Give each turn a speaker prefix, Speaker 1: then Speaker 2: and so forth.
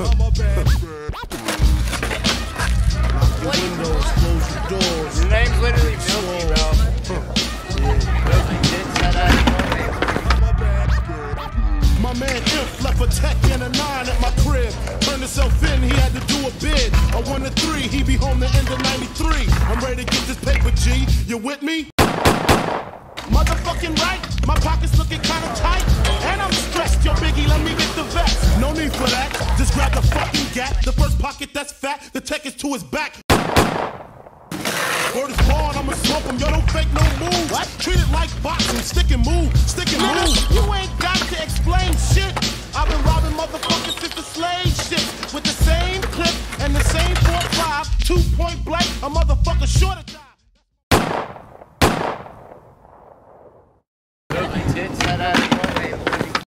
Speaker 1: I'm a bad bird. Lock your windows, close your doors. Your name's literally Milky, bro. My man Inf left a tech and a nine at my crib. Turned himself in, he had to do a bid. A one to three, he be home the end of 93. I'm ready to get this paper, G. You with me? Motherfucking right, my pockets looking kinda tight. Fucking gap. The first pocket that's fat, the tech is to his back. Word is born, I'ma smoke him. Yo, don't fake no moves. What? Treat it like boxing. Stick and move, stick and move. You ain't got to explain shit. I've been robbing motherfuckers since the slave shit. With the same clip and the same 4-5. Two point blank, a motherfucker short of die. Tits, that ass.